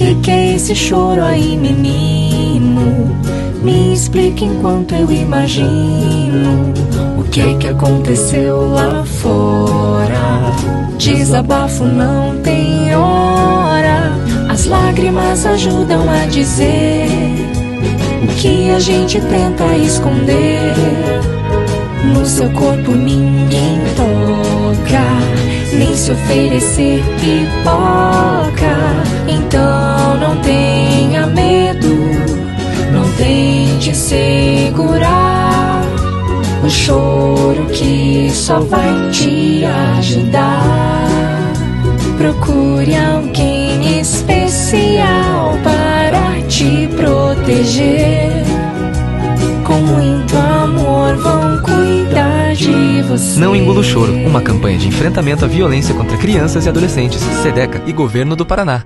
Que que é esse choro aí, menino? Me explique enquanto eu imagino o que é que aconteceu lá fora. Desabafo não tem hora, as lágrimas ajudam a dizer o que a gente tenta esconder. No seu corpo ninguém toca, nem se oferecer pipoca. Segurar o choro que só vai te ajudar. Procure alguém especial para te proteger. Com muito amor vão cuidar de você. Não engula o choro, uma campanha de enfrentamento à violência contra crianças e adolescentes, SEDECA e Governo do Paraná.